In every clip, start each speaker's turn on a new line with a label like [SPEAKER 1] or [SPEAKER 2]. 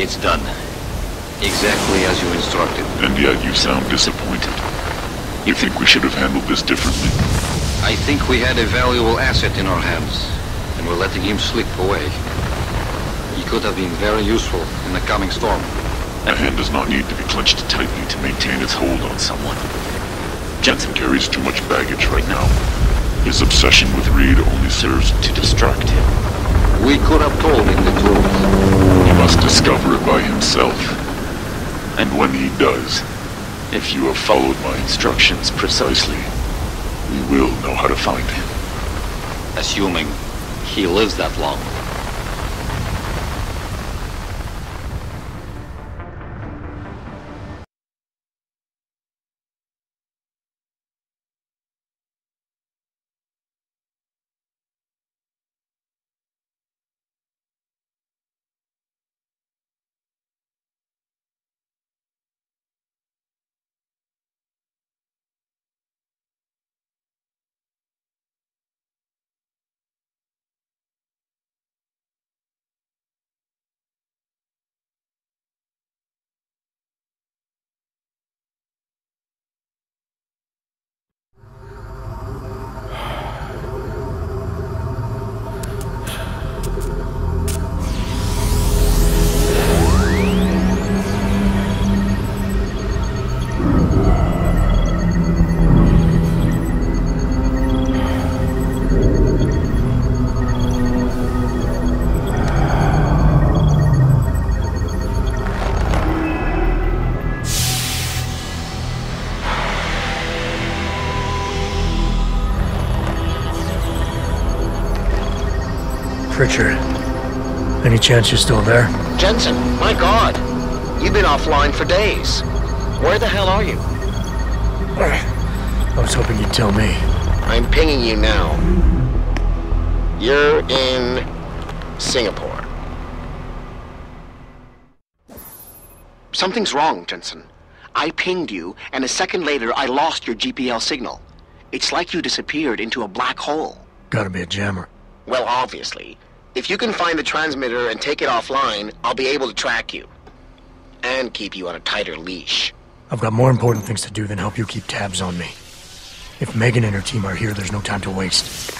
[SPEAKER 1] It's done. Exactly as you instructed.
[SPEAKER 2] And yet you sound disappointed. You think we should have handled this differently?
[SPEAKER 1] I think we had a valuable asset in our hands, and we're letting him slip away. He could have been very useful in the coming storm.
[SPEAKER 2] A hand does not need to be clenched tightly to maintain its hold on someone. Jensen carries too much baggage right now. His obsession with Reed only serves to distract him.
[SPEAKER 1] We could have told him the truth.
[SPEAKER 2] He must discover it by himself. And when he does, if you have followed my instructions precisely, we will know how to find him.
[SPEAKER 1] Assuming he lives that long.
[SPEAKER 3] Any chance you're still there?
[SPEAKER 4] Jensen, my god. You've been offline for days. Where the hell are you?
[SPEAKER 3] I was hoping you'd tell me.
[SPEAKER 4] I'm pinging you now. You're in Singapore. Something's wrong, Jensen. I pinged you, and a second later I lost your GPL signal. It's like you disappeared into a black hole.
[SPEAKER 3] Gotta be a jammer.
[SPEAKER 4] Well, obviously. If you can find the transmitter and take it offline, I'll be able to track you. And keep you on a tighter leash.
[SPEAKER 3] I've got more important things to do than help you keep tabs on me. If Megan and her team are here, there's no time to waste.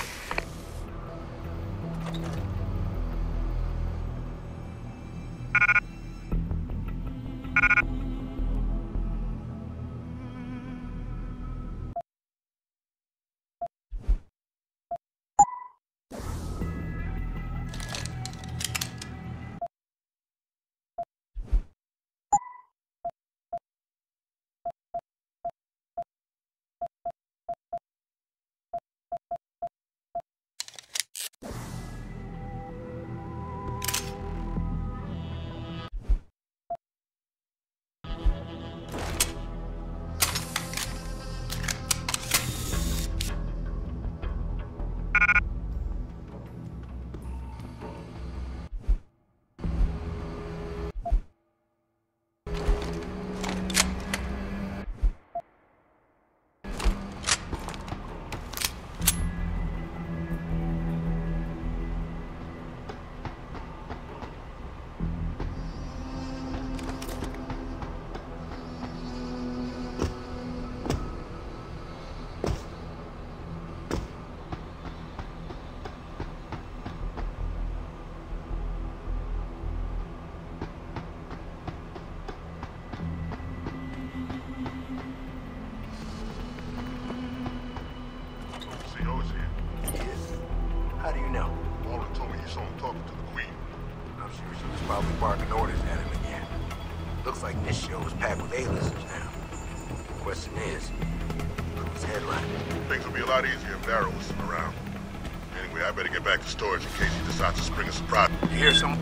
[SPEAKER 5] I better get back to storage in case he decides to spring a surprise.
[SPEAKER 6] You hear some?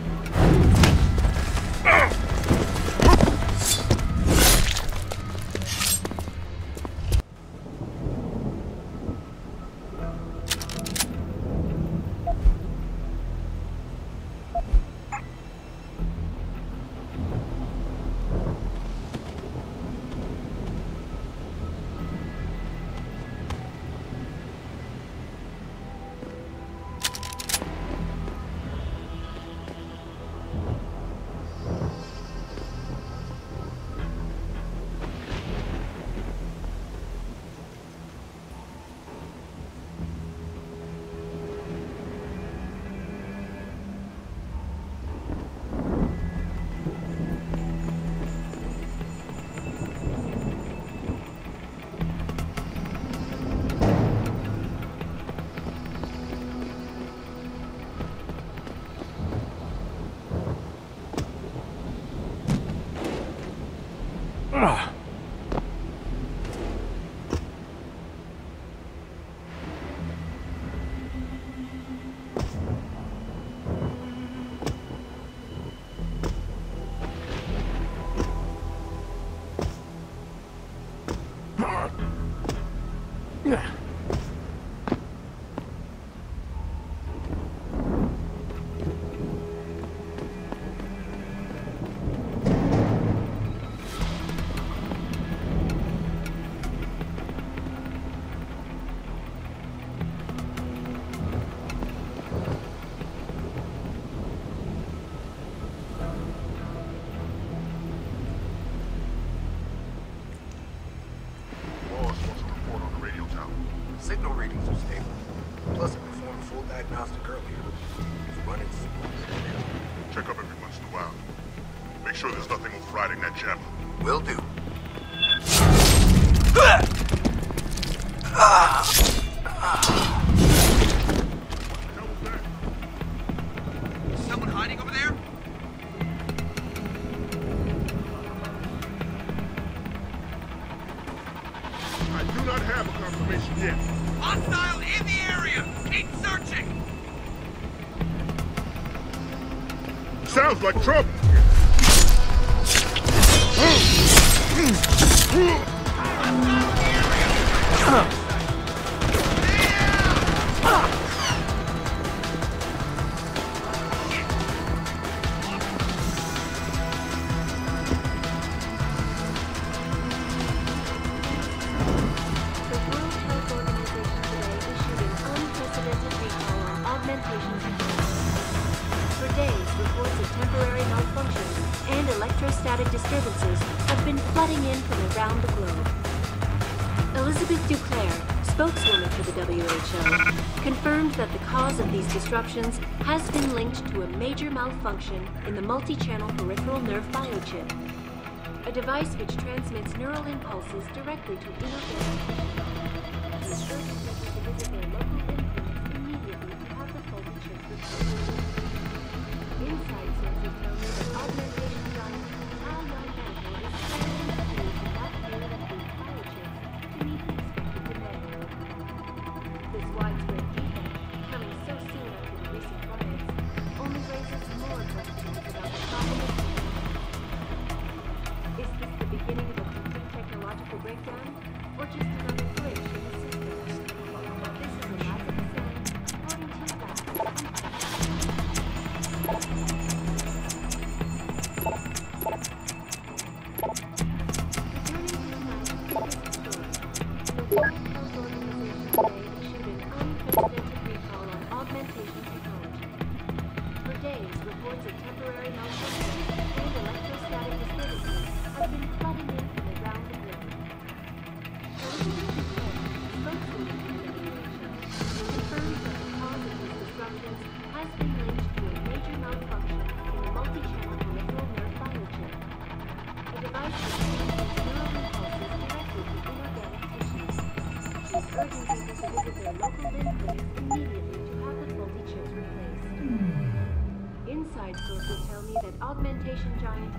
[SPEAKER 5] Overriding that jammer.
[SPEAKER 6] Will do.
[SPEAKER 7] Someone hiding over there?
[SPEAKER 5] I do not have a confirmation yet.
[SPEAKER 7] Hostile in the area! Keep searching!
[SPEAKER 5] Sounds like trouble.
[SPEAKER 8] Around the globe. Elizabeth Duclair, spokeswoman for the WHO, confirmed that the cause of these disruptions has been linked to a major malfunction in the multi-channel peripheral nerve biochip, a device which transmits neural impulses directly to inorganic tissue. Technological breakdown, or just immediately to have the replaced. Inside sources tell me that augmentation giant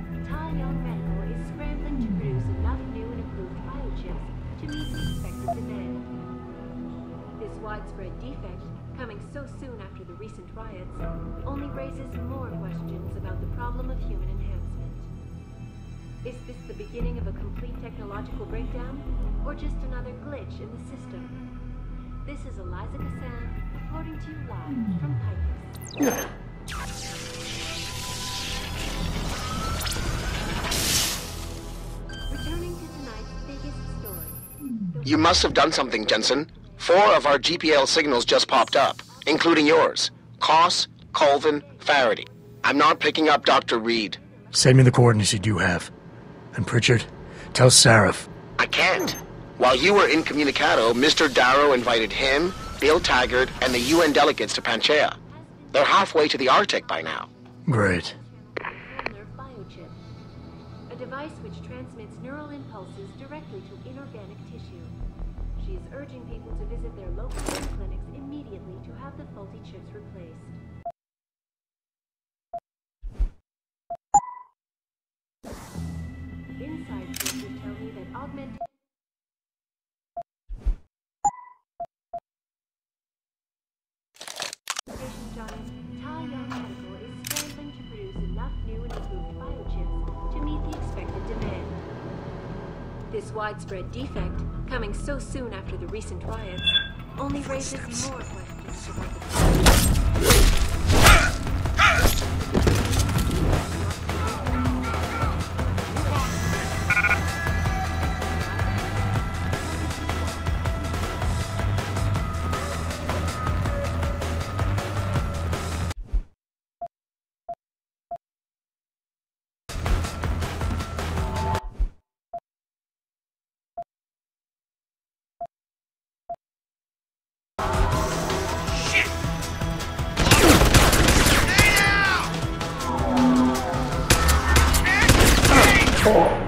[SPEAKER 8] Medical is scrambling to produce enough new and biochips to meet the expected demand. This widespread defect, coming so soon after the recent riots, only raises more questions about the problem of human enhancement. Is this the beginning of a complete technological breakdown, or just another glitch in the system? This is Eliza Cassan, reporting to you live hmm. from Picus. Returning to tonight's biggest story. Hmm.
[SPEAKER 4] You must have done something, Jensen. Four of our GPL signals just popped up, including yours. Koss, Colvin, Faraday. I'm not picking up Dr. Reed.
[SPEAKER 3] Send me the coordinates you do have. And Pritchard, tell Sarif.
[SPEAKER 4] I can't. While you were incommunicado, Mr. Darrow invited him, Bill Taggart, and the UN delegates to Panchaea. They're halfway to the Arctic by now.
[SPEAKER 3] Great.
[SPEAKER 8] nerve biochip, a device which transmits neural impulses directly to inorganic tissue. She is urging people to visit their local clinics immediately to have the faulty chips replaced. Inside sources tell me that augmented This widespread defect, coming so soon after the recent riots, only raises more questions about the 错。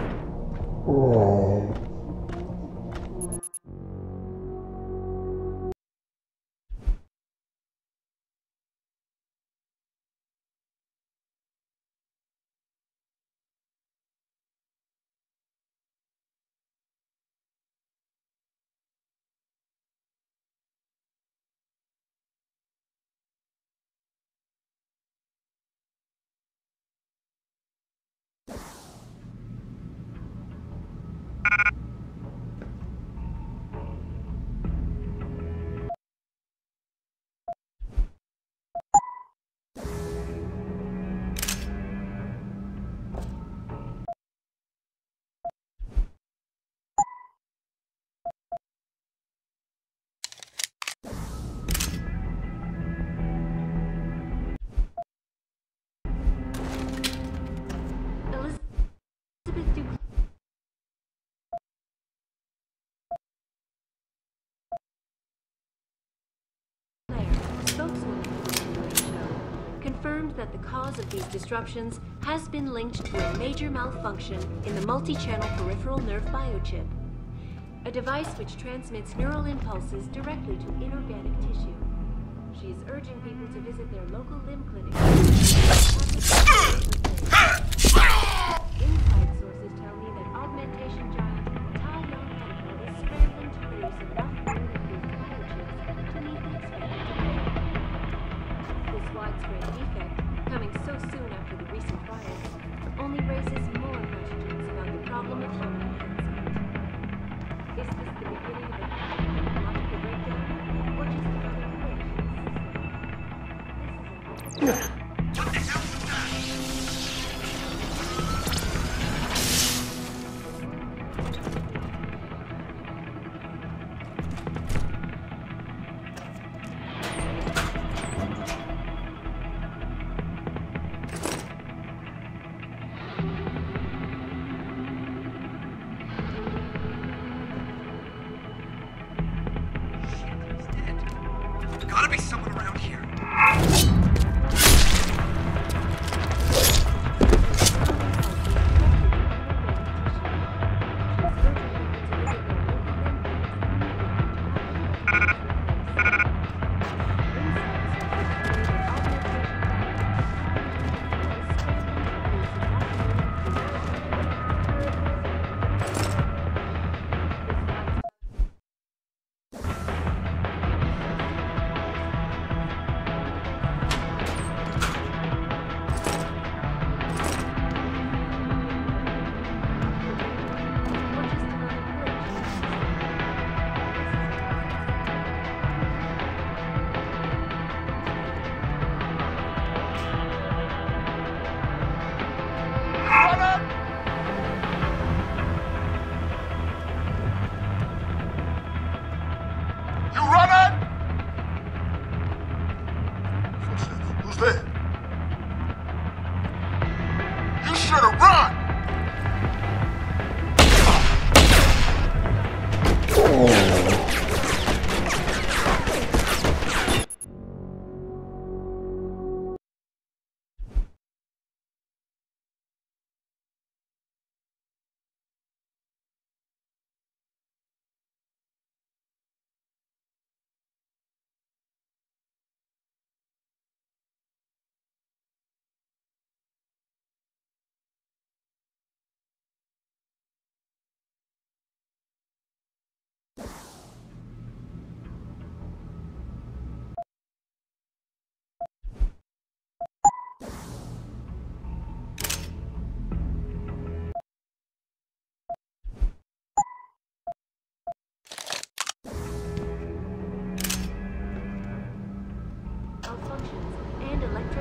[SPEAKER 8] Show, confirmed that the cause of these disruptions has been linked to a major malfunction in the multi-channel peripheral nerve biochip, a device which transmits neural impulses directly to inorganic tissue. She is urging people to visit their local limb clinic. After the
[SPEAKER 7] Gotta be someone around here.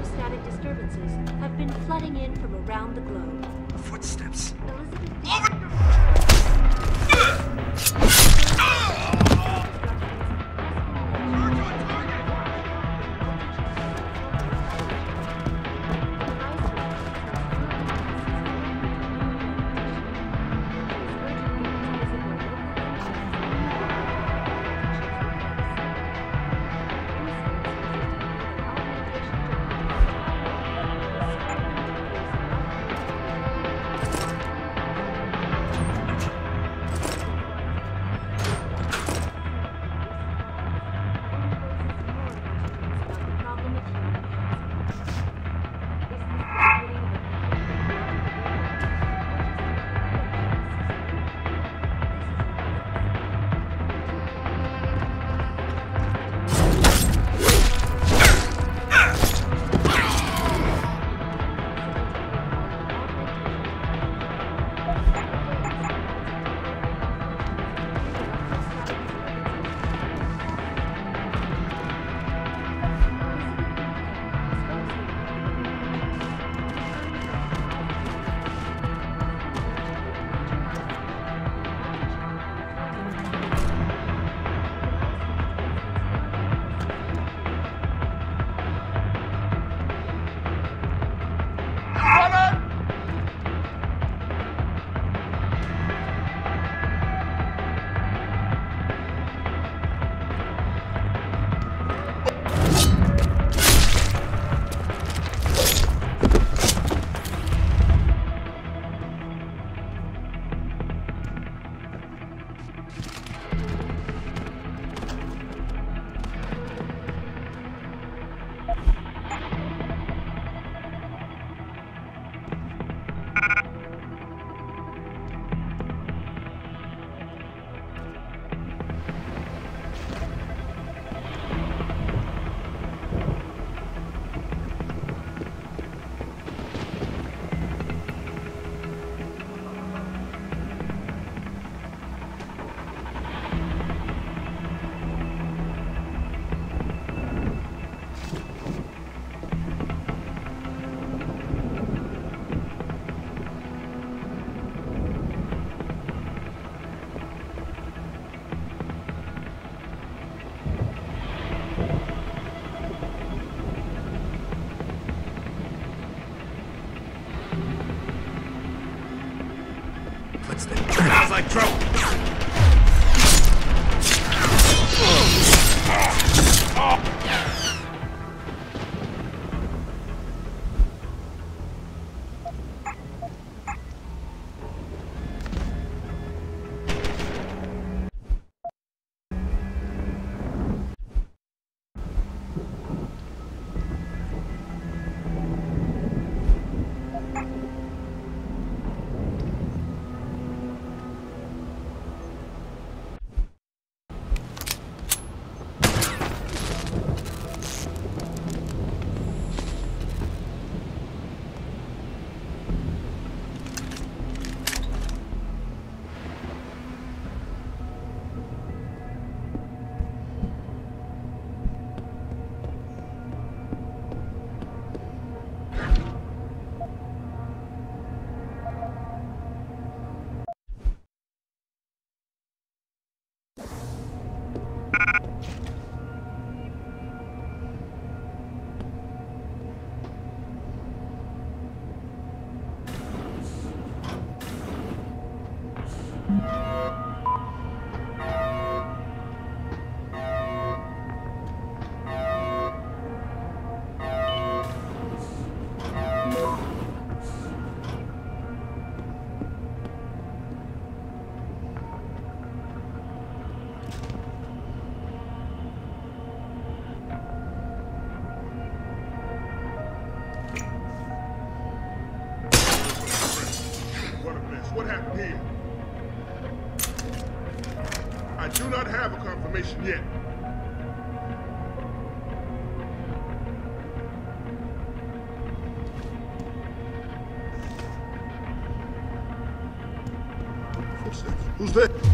[SPEAKER 8] Electrostatic disturbances have been flooding in from around the globe.
[SPEAKER 7] Footsteps.
[SPEAKER 8] Elizabeth
[SPEAKER 5] trouble. What. Happened here? I do not have a confirmation yet. Who's there? You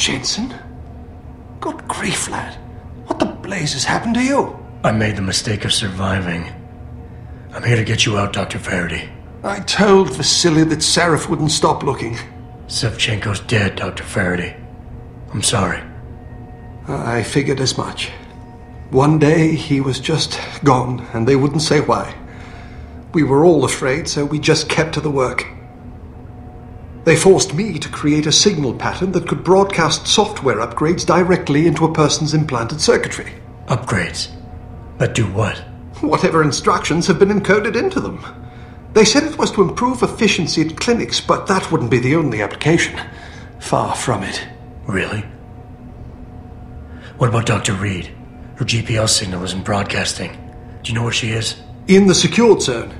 [SPEAKER 9] Jensen? Good grief, lad. What the blazes happened to you?
[SPEAKER 3] I made the mistake of surviving. I'm here to get you out, Dr. Faraday.
[SPEAKER 9] I told Vasily that Sarif wouldn't stop looking.
[SPEAKER 3] Sevchenko's dead, Dr. Faraday. I'm sorry.
[SPEAKER 9] I figured as much. One day he was just gone, and they wouldn't say why. We were all afraid, so we just kept to the work. They forced me to create a signal pattern that could broadcast software upgrades directly into a person's implanted circuitry.
[SPEAKER 3] Upgrades? But do what?
[SPEAKER 9] Whatever instructions have been encoded into them. They said it was to improve efficiency at clinics, but that wouldn't be the only application. Far from it.
[SPEAKER 3] Really? What about Dr. Reed? Her GPL signal isn't broadcasting. Do you know where she is?
[SPEAKER 9] In the secured zone.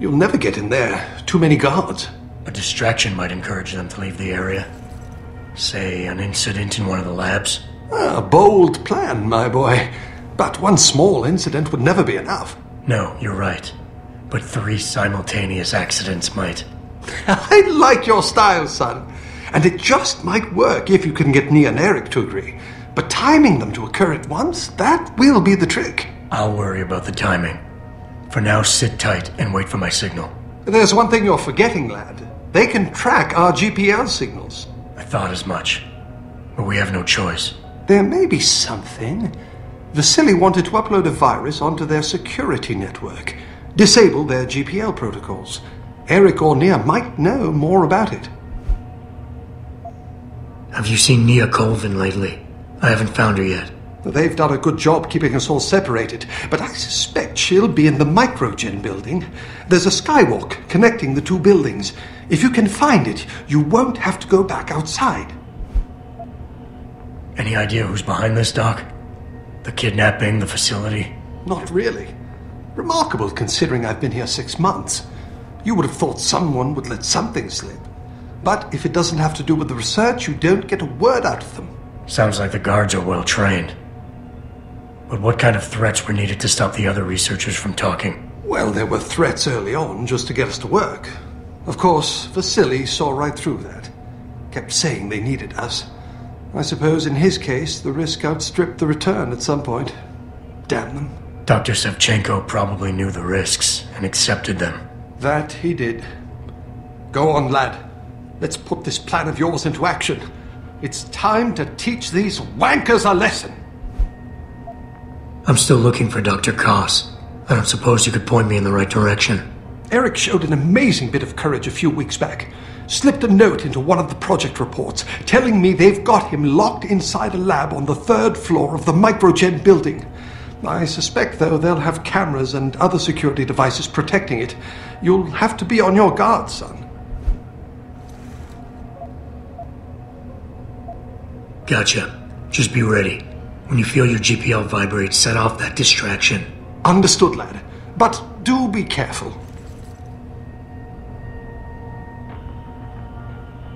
[SPEAKER 9] You'll never get in there. Too many guards.
[SPEAKER 3] A distraction might encourage them to leave the area. Say, an incident in one of the labs?
[SPEAKER 9] A bold plan, my boy. But one small incident would never be enough.
[SPEAKER 3] No, you're right. But three simultaneous accidents might.
[SPEAKER 9] I like your style, son. And it just might work if you can get Nia and Eric to agree. But timing them to occur at once, that will be the trick.
[SPEAKER 3] I'll worry about the timing. For now, sit tight and wait for my signal.
[SPEAKER 9] There's one thing you're forgetting, lad. They can track our GPL signals.
[SPEAKER 3] I thought as much. But we have no choice.
[SPEAKER 9] There may be something. Vasily wanted to upload a virus onto their security network, disable their GPL protocols. Eric or Nia might know more about it.
[SPEAKER 3] Have you seen Nia Colvin lately? I haven't found her yet.
[SPEAKER 9] They've done a good job keeping us all separated, but I suspect she'll be in the Microgen building. There's a skywalk connecting the two buildings. If you can find it, you won't have to go back outside.
[SPEAKER 3] Any idea who's behind this, Doc? The kidnapping, the facility?
[SPEAKER 9] Not really. Remarkable considering I've been here six months. You would have thought someone would let something slip. But if it doesn't have to do with the research, you don't get a word out of them.
[SPEAKER 3] Sounds like the guards are well trained. But what kind of threats were needed to stop the other researchers from talking?
[SPEAKER 9] Well, there were threats early on just to get us to work. Of course, Vasily saw right through that. Kept saying they needed us. I suppose in his case, the risk outstripped the return at some point. Damn them.
[SPEAKER 3] Dr. Sevchenko probably knew the risks and accepted them.
[SPEAKER 9] That he did. Go on, lad. Let's put this plan of yours into action. It's time to teach these wankers a lesson.
[SPEAKER 3] I'm still looking for Dr. Koss. I don't suppose you could point me in the right direction.
[SPEAKER 9] Eric showed an amazing bit of courage a few weeks back. Slipped a note into one of the project reports telling me they've got him locked inside a lab on the third floor of the Microgen building. I suspect, though, they'll have cameras and other security devices protecting it. You'll have to be on your guard, son.
[SPEAKER 3] Gotcha. Just be ready. When you feel your GPL vibrate, set off that distraction.
[SPEAKER 9] Understood, lad. But do be careful.